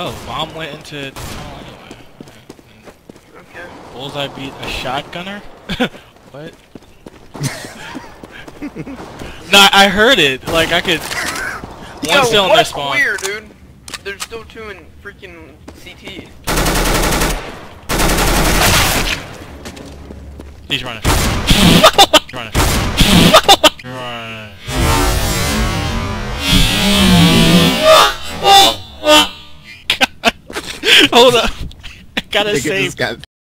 Oh, bomb went into tunnel anyway. Okay. Bullseye beat a shotgunner? what? no, I heard it. Like, I could... Yo, One's still in what their spawn. dude. There's still two in freaking CT. He's running. Hold up. I gotta Look at this save. guy.